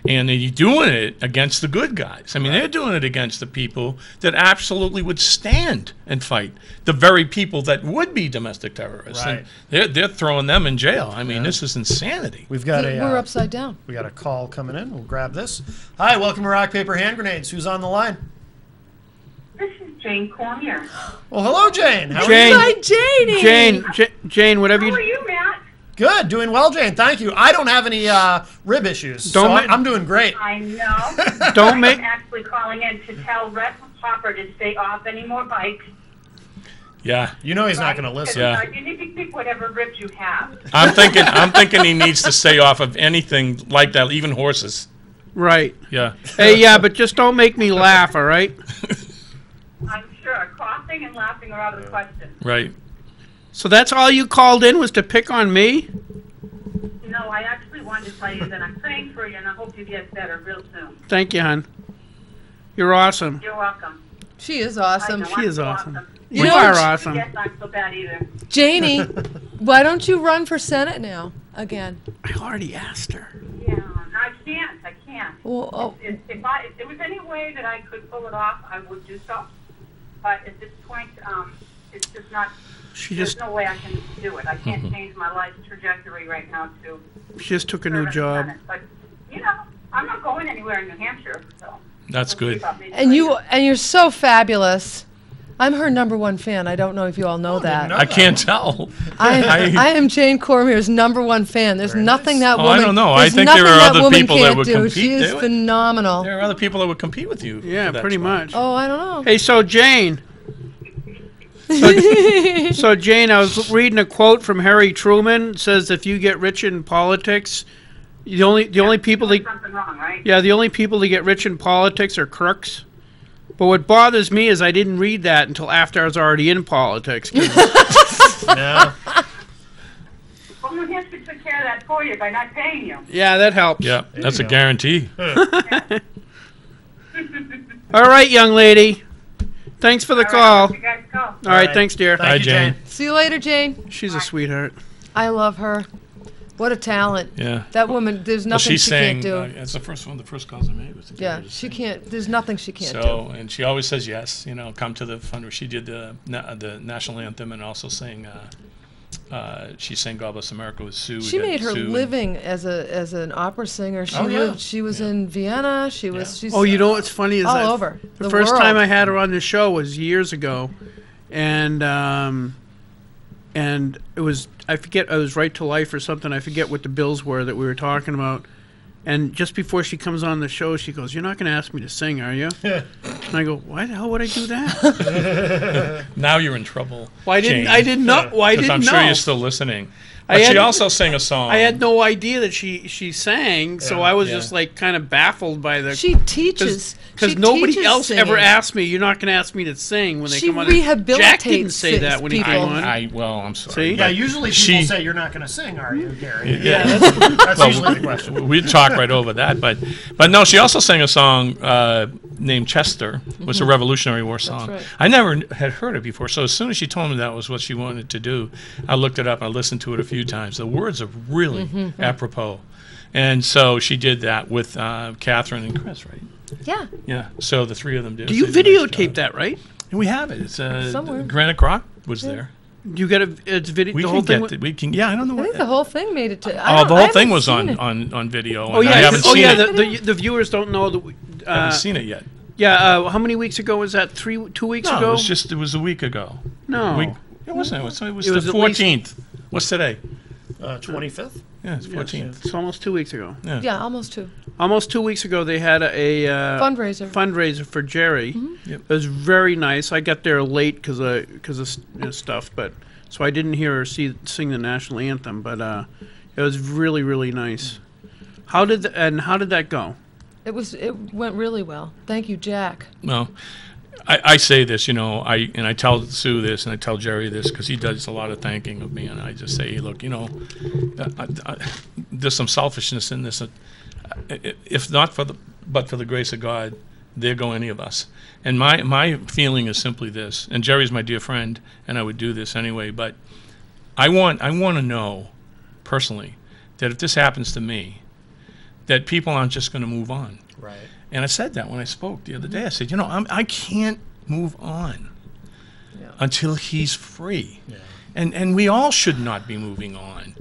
And they're doing it against the good guys. I mean, they're doing it against the people that absolutely would stand and fight. The very people that would be domestic terrorists. Right. And they're, they're throwing them in jail. I mean, this is insanity. We've got a We're uh, upside down. we got a call coming in. We'll grab this. Hi, welcome to Rock Paper Hand Grenades. Who's on the line? This is Jane Cormier. Well, hello, Jane. How Jane. are you? Hi, Janie. Jane, J- Jane, whatever How are you you, Matt? Good, doing well, Jane. Thank you. I don't have any uh, rib issues, Don't I'm, ma- I'm doing great. I know. don't make. I'm make actually calling in to tell Red Hopper to stay off any more bikes. Yeah. You know he's not going to listen. Yeah. uh, You need to keep whatever ribs you have. I'm thinking I'm thinking he needs to stay off of anything like that, even horses. right. Yeah. Hey, yeah, but just don't make me laugh, all right? I'm sure. Coughing and laughing are out of the question. Right. So that's all you called in was to pick on me? No, I actually wanted to tell you that I'm praying for you and I hope you get better real soon. Thank you, hon. You're awesome. You're welcome. She is I awesome. know, She I'm is so awesome. You we know, are J- awesome. Yes, not so bad either. Janie, why don't you run for Senate now again? I already asked her. Yeah, I can't. I can't. Well, oh, If, if I if there was any way that I could pull it off, I would do so. But at this point, um, it's just not. She There's just no way I can do it. I can't mm-hmm. change my life trajectory right now to. she just took a serve new in the job. Senate. But you know, I'm not going anywhere in New Hampshire, so. That's we'll see good. about maybe and you later. and you're so fabulous. I'm her number one fan. I don't know if you all know didn't that. I can't tell. I, I- I am Jane Cormier's number one fan. There's Very nothing nice. that Oh, I woman. don't know. I there's think there nothing are that other woman people that can't would do. compete. She is They would- phenomenal. There are other people that would compete with you. Yeah, that pretty spot. much. Oh, I don't know. Hey, so Jane. So, so Jane, I was reading a quote from Harry Truman. Says if you get rich in politics, the only the only people that Something wrong, right? yeah the only people that get rich in politics are crooks. But what bothers me is I didn't read that until after I was already in politics. Yeah. Well, New Hampshire took care of that for you by not paying you. yeah, that helps. Yeah, that's a go. guarantee. All right, young lady. Thanks for the All right, call. You guys. All right, thanks, dear. Thank Hi, you, Jane. Jane. See you later, Jane. She's a sweetheart. I love her. What a talent. Yeah. That woman. There's Well, nothing she she sang. can't do. Uh, that's the first one. The first calls I made was to get yeah, she sing. can't. There's nothing she can't So, and she always says yes. You know, come to the fund. She did the na- the national anthem and also sang. Uh, uh, she sang "God Bless America" with Sue. She made her Sue and- living as a as an opera singer. She Oh, yeah. lived. She was Yeah. in Vienna. She was. Yeah. She's Oh, you know what's funny is all that over the, the first world. time I had her on the show was years ago, and um, and it was I forget I was right to life or something. I forget what the bills were that we were talking about. And just before she comes on the show, she goes, "You're not going to ask me to sing, are you?" and I go, "Why the hell would I do that? Now you're in trouble. Why didn't Jane, I didn't know? Why didn't I'm know? sure you're still listening. I But she also sang a song. I had no idea that she she sang, so I was yeah. just like kind of baffled by the She teaches. because nobody teaches else ever asked me. You're not going to ask me to sing when they She come on. Jack didn't say that when he people. came on. I well, I'm sorry. See? Yeah, but usually she- people say you're not going to sing, are you, Gary? Yeah. That's Well, usually the question. We'd talk right over that, but but no, she also sang a song uh, named Chester. Was a Revolutionary War song. right. I never had heard it before, so as soon as she told me that was what she wanted to do, I looked it up. I listened to it a few times. The words are really apropos, and so she did that with uh, Catherine and Chris, right? Yeah. Yeah. So the three of them did. Do you they nice videotape that, right? And we have it. It's uh, Somewhere. Granite Rock. was there. You got a it's video. We the can whole thing. get. wa- the, we can. Yeah, I don't know I what. think the whole thing made it to. I oh, don't- the whole haven't thing was on, it. on on video. Oh yeah, I haven't oh seen yeah. it. The, the the viewers don't know that. We, I haven't uh, seen it yet. yeah, uh, how many weeks ago was that? Three, two weeks No, ago. it was just. It was a week ago. no. Week, it wasn't. It was, it was It was the fourteenth. What's today? Uh, 25th? Yeah, it's fourteenth. It's almost two weeks ago. Yeah, Yeah, almost two. Almost two weeks ago, they had a, a uh, Fundraiser. fundraiser for Jerry. Yep. It was very nice. I got there late because of because of s- you know, stuff, but so I didn't hear her see, sing the national anthem. But uh, it was really really nice. How did th- and how did that go? It was. It went really well. Thank you, Jack. Well, I, I say this, you know, I and I tell Sue this, and I tell Jerry this because he does a lot of thanking of me, and I just say, look, you know, I, I, there's some selfishness in this. Uh, If not for the, but for the grace of God, there go any of us. And my my feeling is simply this, and Jerry's my dear friend, and I would do this anyway, but I want I want to know personally that if this happens to me, that people aren't just going to move on. And I said that when I spoke the other day. I said, you know, I'm, I can't move on Yeah. until he's free. Yeah. And, and we all should not be moving on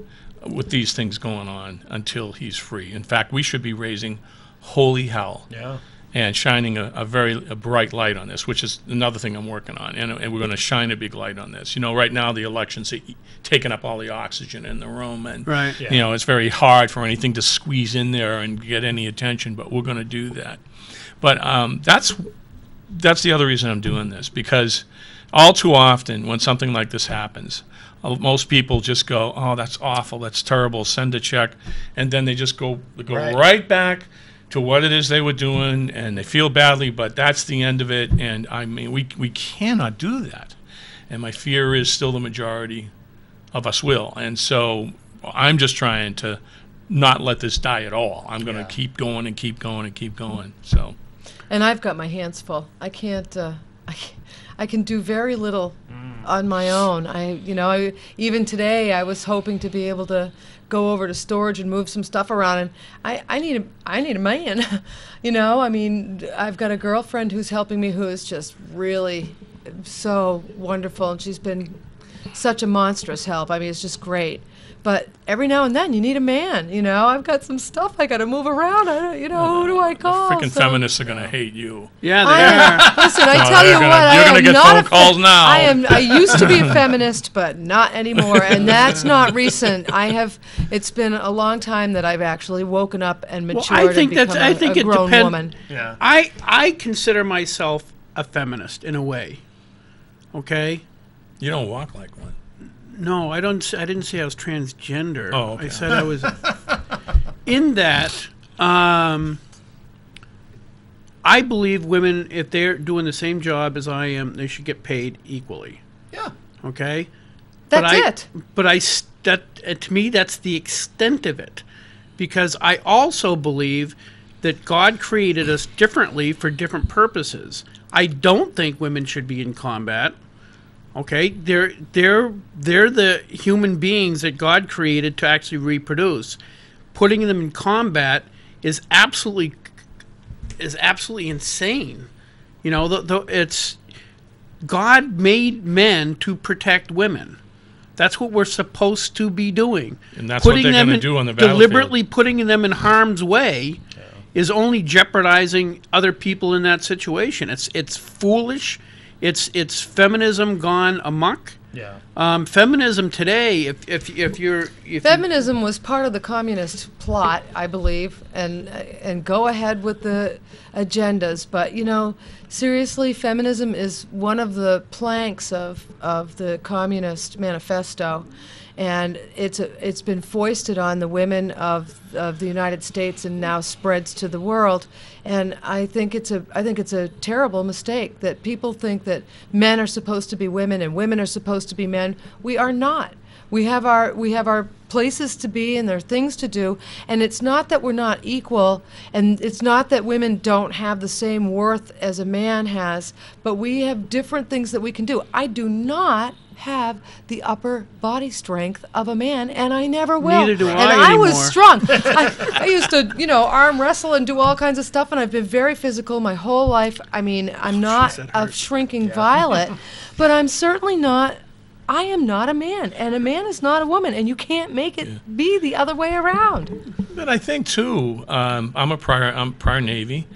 with these things going on until he's free. In fact, we should be raising holy hell Yeah. And shining a, a very a bright light on this, which is another thing I'm working on. And, and we're going to shine a big light on this. You know, right now the elections are taking up all the oxygen in the room, and Right. Yeah. you know it's very hard for anything to squeeze in there and get any attention. But we're going to do that. But um, that's that's the other reason I'm doing this because all too often when something like this happens, uh, most people just go, "Oh, that's awful. That's terrible. Send a check," and then they just go go Right. right back to what it is they were doing, and they feel badly. But that's the end of it. And I mean, we we cannot do that. And my fear is still the majority of us will. And so I'm just trying to not let this die at all. I'm going to Yeah. keep going and keep going and keep going. So. And I've got my hands full. I can't. Uh, I, I can do very little on my own. I, you know, I, even today I was hoping to be able to go over to storage and move some stuff around, and I, I need a, I need a man. you know, I mean, I've got a girlfriend who's helping me who is just really so wonderful, and she's been such a monstrous help. I mean, it's just great. But every now and then, you need a man. You know, I've got some stuff I got to move around. I, don't- you know, who do I call? Freaking So- feminists are going to hate you. Yeah, they I are. am, listen, I No, tell you gonna- what, I you're gonna am get not phone a fe- calls now. I am. I used to be a feminist, but not anymore, and that's not recent. I have. It's been a long time that I've actually woken up and Well, matured I think and that's. become think a it grown depends. woman. Yeah. I I consider myself a feminist in a way. Okay. You don't walk like one. No, I don't. s- I didn't say I was transgender. Oh, okay. I said I was. in that, um, I believe women, if they're doing the same job as I am, they should get paid equally. Yeah. Okay. But That's I- it. But I s- that uh, to me that's the extent of it, because I also believe that God created us differently for different purposes. I don't think women should be in combat. Okay, they're they're they're the human beings that God created to actually reproduce. Putting them in combat is absolutely is absolutely insane. You know, the, the, it's God made men to protect women. That's what we're supposed to be doing. And that's what they're them gonna do on the battlefield. Deliberately putting them in harm's way is only jeopardizing other people in that situation. It's it's foolish. It's it's feminism gone amok. Yeah. Um, feminism today, if if if you're if you- Feminism was part of the communist plot, I believe, and and go ahead with the agendas. But you know, seriously, feminism is one of the planks of of the Communist Manifesto, and it's a, it's been foisted on the women of of the United States and now spreads to the world. And I think it's a I think it's a terrible mistake that people think that men are supposed to be women and women are supposed to be men. We are not. We have our we have our places to be and there are things to do and it's not that we're not equal and it's not that women don't have the same worth as a man has, but we have different things that we can do. I do not have the upper body strength of a man and I never will. Neither do and I I was strong. I, I used to, you know, arm wrestle and do all kinds of stuff and I've been very physical my whole life. I mean, I'm not a shrinking violet, but I'm certainly not I am not a man, and a man is not a woman, and you can't make it be the other way around. But I think too, um, I'm a prior, I'm prior Navy.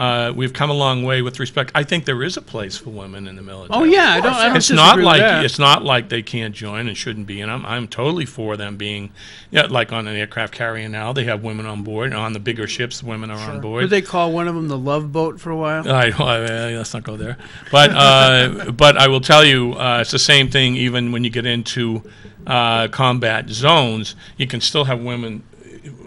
Uh, we've come a long way with respect. I think there is a place for women in the military. Oh yeah, I don't. I don't it's not like it's not like they can't join and shouldn't be, and I'm I'm totally for them being, yeah, like on an aircraft carrier now they have women on board, and on the bigger ships women are on board. did they call one of them the love boat for a while? I, I, let's not go there. But uh, but I will tell you, uh, it's the same thing. Even when you get into uh, combat zones, you can still have women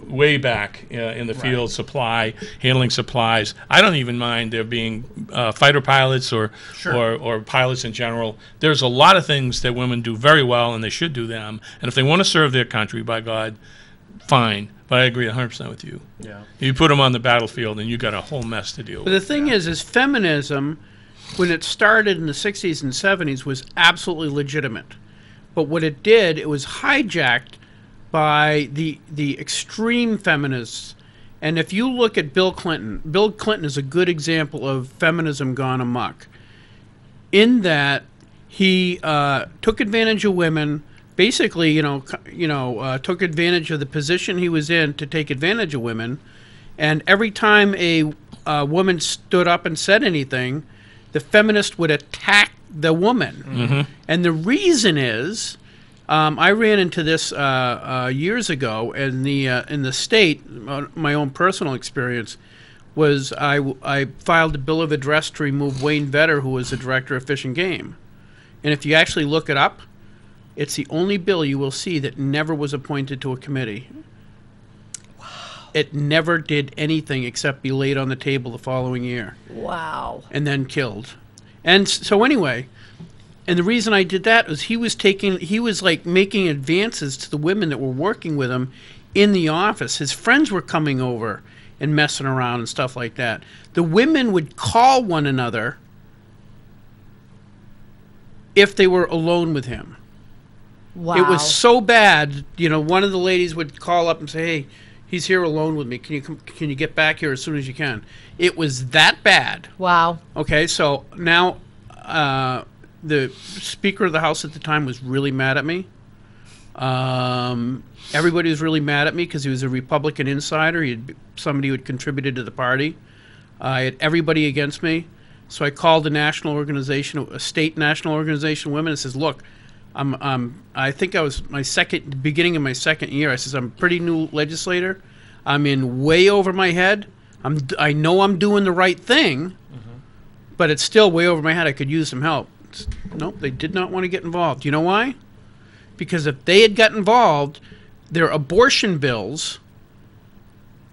way back uh, in the field, supply handling supplies. I don't even mind there being uh, fighter pilots or, or or pilots in general. There's a lot of things that women do very well, and they should do them. And if they want to serve their country, by God, fine. But I agree 100 percent with you. Yeah. You put them on the battlefield, and you got a whole mess to deal But with. the thing is, is feminism, when it started in the 60s and 70s, was absolutely legitimate. But what it did, it was hijacked by the the extreme feminists. And if you look at Bill Clinton, Bill Clinton is a good example of feminism gone amok. In that he uh, took advantage of women, basically, you know, you know, uh, took advantage of the position he was in to take advantage of women. And every time a uh, woman stood up and said anything, the feminist would attack the woman. And the reason is, um, I ran into this uh, uh, years ago in the uh, in the state. uh, My own personal experience was I, I filed a bill of address to remove Wayne Vetter, who was the director of Fish and Game. And if you actually look it up, it's the only bill you will see that never was appointed to a committee. It never did anything except be laid on the table the following year Wow. and then killed. And so anyway, and the reason I did that was he was taking he was like making advances to the women that were working with him in the office. His friends were coming over and messing around and stuff like that. The women would call one another if they were alone with him. Wow. It was so bad, you know, one of the ladies would call up and say, "Hey, he's here alone with me. Can you come, can you get back here as soon as you can?" It was that bad. wow. Okay, so now uh, the Speaker of the House at the time was really mad at me. Um, everybody was really mad at me because he was a Republican insider. He had somebody who had contributed to the party. I had everybody against me. So I called a national organization, a state national organization of women, and says, "Look, I'm, I'm, I think I was my second, beginning of my second year. I says I'm a pretty new legislator. I'm in way over my head. I'm, I know I'm doing the right thing, but it's still way over my head. I could use some help. It's- Nope, they did not want to get involved. You know why? Because if they had got involved, their abortion bills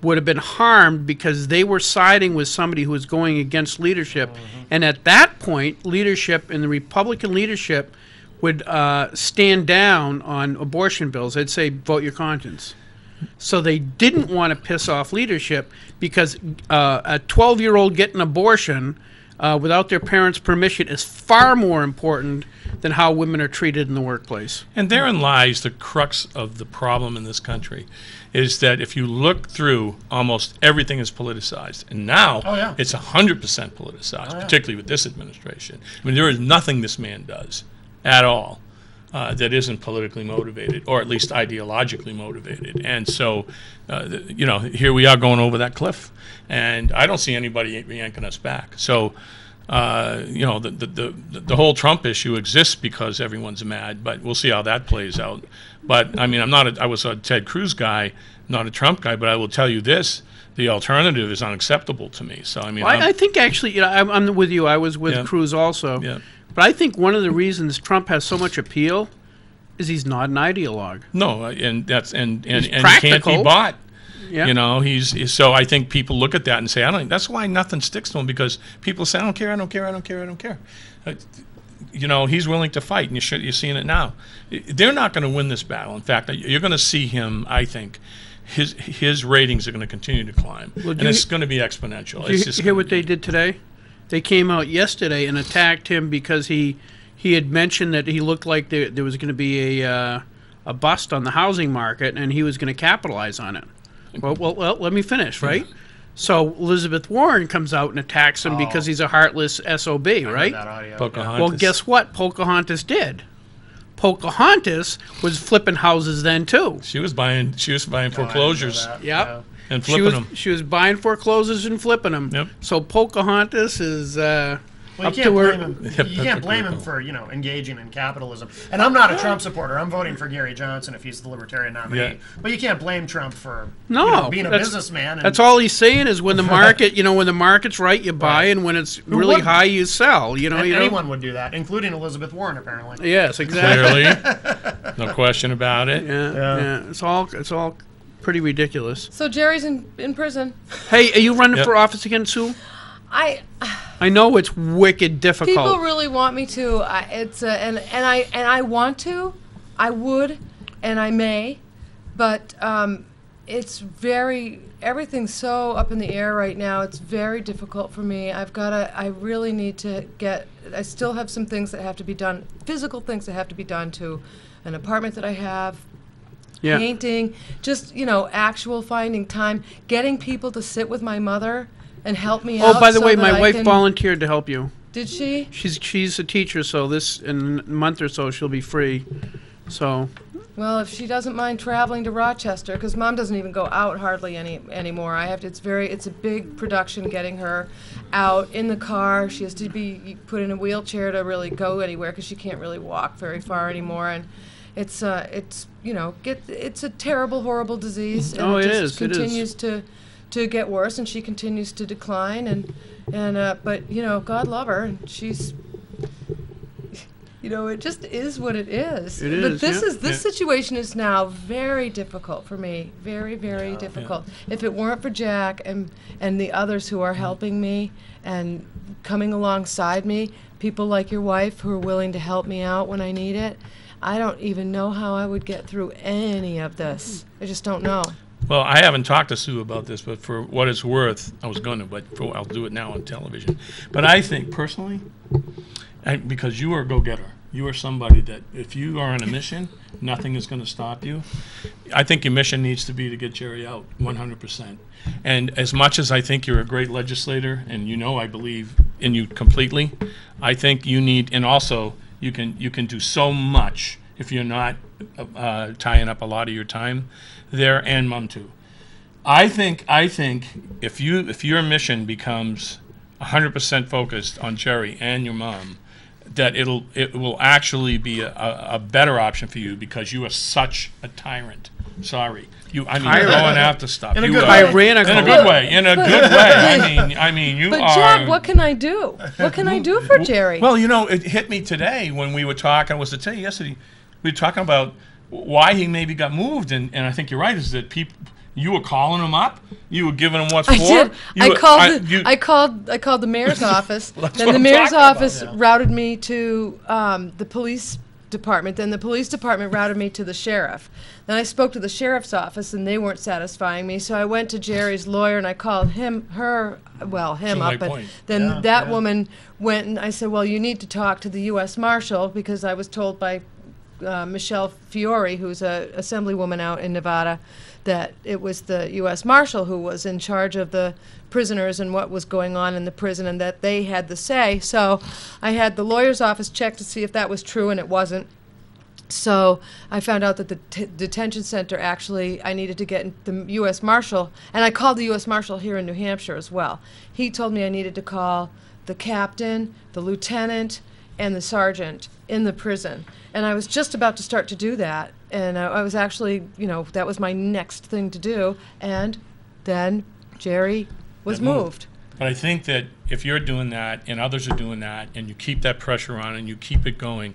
would have been harmed because they were siding with somebody who was going against leadership. And at that point, leadership and the Republican leadership would uh, stand down on abortion bills. They'd say, vote your conscience. So they didn't want to piss off leadership because uh, a 12 year old getting an abortion uh, without their parents' permission is far more important than how women are treated in the workplace. And therein lies the crux of the problem in this country, is that if you look through, almost everything is politicized, and now Oh, yeah. it's hundred percent politicized, particularly with this administration. I mean, there is nothing this man does at all uh, that isn't politically motivated, or at least ideologically motivated. And so, uh, th- you know, here we are going over that cliff, and I don't see anybody yanking us back. So. Uh, you know, the, the, the, the whole Trump issue exists because everyone's mad, but we'll see how that plays out. But I mean, I'm not, a, I was a Ted Cruz guy, not a Trump guy, but I will tell you this the alternative is unacceptable to me. So, I mean, I'm- I, I think actually, you know, I'm, I'm with you. I was with Yeah. Cruz also. Yeah. But I think one of the reasons Trump has so much appeal is he's not an ideologue. no, and that's, and, and, He's and he can't be bought. Yeah. You know, he's so. I think people look at that and say, "I don't." That's why nothing sticks to him because people say, "I don't care, I don't care, I don't care, I don't care." Uh, you know, he's willing to fight, and you should, you're seeing it now. They're not going to win this battle. In fact, you're going to see him. I think his his ratings are going to continue to climb, do and it's going to be exponential. Did It's you hear what they did today? They came out yesterday and attacked him because he he had mentioned that he looked like there, there was going to be a uh, a bust on the housing market and he was going to capitalize on it. Well, well, well, let me finish, right? So Elizabeth Warren comes out and attacks him because he's a heartless SOB, right? That audio. Pocahontas. Well, guess what? Pocahontas did. Pocahontas was flipping houses then too. She was buying. She was buying foreclosures That, Yep. yeah. And She was, them. she was buying foreclosures and flipping them. Yep. So Pocahontas is uh, Well, you can't blame him. Yep, You can't blame him for you know engaging in capitalism. And I'm not a Trump supporter. I'm voting for Gary Johnson if he's the Libertarian nominee. Yeah. But you can't blame Trump for No, you know, being a that's- businessman. And That's all he's saying is when the market, you know, when the market's right, you buy, Right. and when it's really wouldn't? high, you sell. You know, and you know. anyone would do that, including Elizabeth Warren, apparently. Yes, exactly. Clearly, no question about it. Yeah, Yeah. yeah. It's all it's all pretty ridiculous. So Jerry's in, in prison. Hey, are you running Yep. for office again, Sue? I I know it's wicked difficult. people really want me to. I, it's uh, and and I and I want to. I would, and I may, but um, it's very everything's so up in the air right now. It's very difficult for me. I've got to. I really need to get. I still have some things that have to be done. Physical things that have to be done to an apartment that I have. Yeah. Painting, just you know, actual finding time, getting people to sit with my mother and help me oh, out. Oh, by the so way, my I wife volunteered to help you. Did she? She's she's a teacher, so this in a month or so she'll be free. So Well, if she doesn't mind traveling to Rochester, because mom doesn't even go out hardly any anymore. I have to. It's very. It's a big production getting her out in the car. She has to be put in a wheelchair to really go anywhere because she can't really walk very far anymore. And it's uh, it's you know, get it's a terrible, horrible disease. And Oh, it it just is, it is. continues to to get worse, and she continues to decline. And and uh, but you know, God love her, and she's you know, it just is what it is. It but is, this yeah. is this Yeah. situation is now very difficult for me. Very, very difficult. If it weren't for Jack and and the others who are helping me and coming alongside me, people like your wife who are willing to help me out when I need it, I don't even know how I would get through any of this. I just don't know. Well, I haven't talked to Sue about this, but for what it's worth, I was going to, but for, I'll do it now on television. But I think personally, I, because you are a go-getter, you are somebody that if you are on a mission, nothing is going to stop you. I think your mission needs to be to get Jerry out 100%. And as much as I think you're a great legislator, and you know I believe in you completely, I think you need, and also you can you can do so much if you're not uh, tying up a lot of your time there and mom too. I think I think if you if your mission becomes 100% focused on Jerry and your mom, that it'll it will actually be a, a better option for you because you are such a tyrant. Sorry, you. I mean, you're going after stuff. In a You good are- way. Tyrannical. In a good way. In a good way. I mean, I mean, you But are. Jack, what can I do? What can I do for Jerry? Well, you know, it hit me today when we were talking. I was it today? Yesterday, we were talking about why he maybe got moved, and, and I think you're right. Is that people? You were calling him up. You were giving him what's I for. did. You I were- called. I- the, you- I called. I called the mayor's office. that's then what the I'm mayor's talking about, office yeah. routed me to um, the police department. Then the police department routed me to the sheriff. Then I spoke to the sheriff's office, and they weren't satisfying me. So I went to Jerry's lawyer, and I called him, her, well, him up. But point. then Yeah, that yeah. woman went, and I said, well, you need to talk to the U.S. Marshal because I was told by uh, Michele Fiore, who's a assemblywoman out in Nevada, that it was the U.S. Marshal who was in charge of the prisoners and what was going on in the prison, and that they had the say. So I had the lawyer's office check to see if that was true, and it wasn't. So I found out that the t- detention center actually, I needed to get the U.S. Marshal, and I called the U.S. Marshal here in New Hampshire as well. He told me I needed to call the captain, the lieutenant, and the sergeant in the prison. And I was just about to start to do that, and I, I was actually, you know, that was my next thing to do. And then Jerry was moved. But I think that if you're doing that and others are doing that and you keep that pressure on and you keep it going,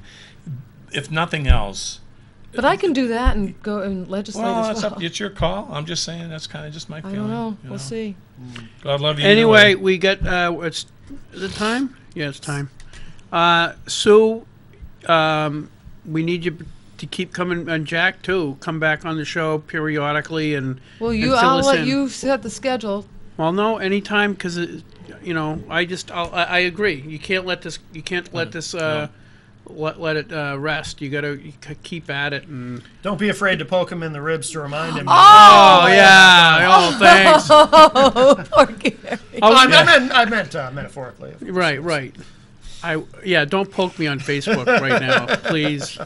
if nothing else, But I can do that and go and legislate well, as it's, well. up, it's your call. I'm just saying that's kind of just my I feeling. don't know. you We'll see. God love you. either Anyway, we get uh, it's is it time? Yeah, it's time. Uh, Sue, um, we need you to keep coming, and Jack too. Come back on the show periodically, and Well, and you, fill I'll us let in. you set the schedule. Well, no, anytime because you know I just I'll, I, I agree. You can't let this you can't let this uh, let let it uh, rest. You got to keep at it and. Don't be afraid to poke him in the ribs to remind him. Oh yeah! Oh thanks. Oh, poor Gary. Oh, I, I meant, I meant uh, metaphorically. Right, right. I yeah, don't poke me on Facebook right now, please,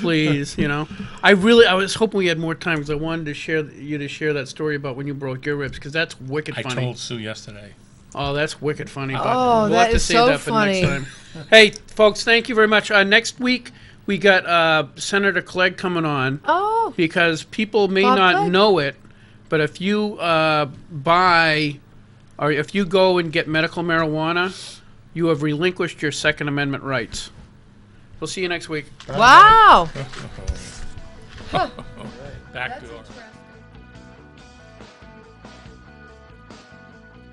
please. You know, I really I was hoping we had more time because I wanted to share you to share that story about when you broke your ribs because that's wicked I funny. told Sue yesterday. Oh, that's wicked funny. But Oh, we'll that have to is save so that for funny. next time. Hey, folks, thank you very much. Uh, next week we got uh, Senator Clegg coming on Oh, because people may Bob not Clegg? know it, but if you uh, buy or if you go and get medical marijuana, you have relinquished your Second Amendment rights. We'll see you next week. wow. Back door.